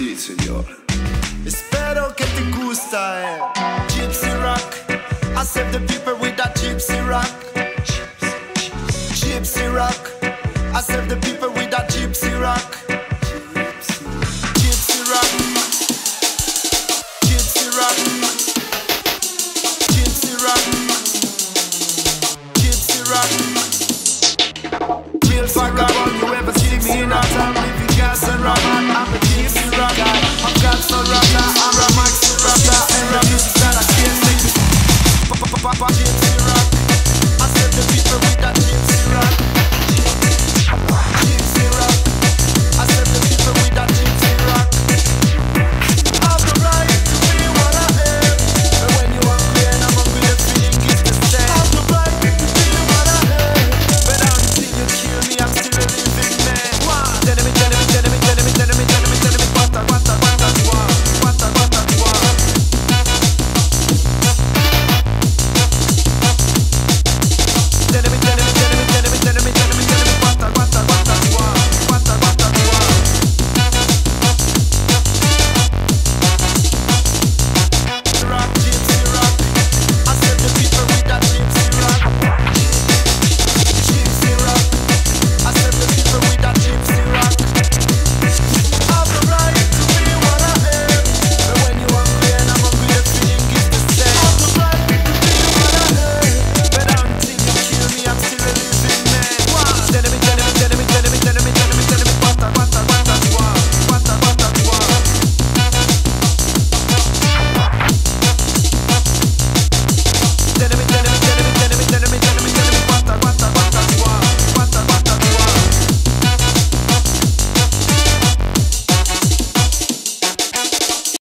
Sí, señor. Espero que te gusta el Gypsy Rock. I save the people with that Gypsy Rock. Gypsy Rock. I save the people with that Gypsy Rock.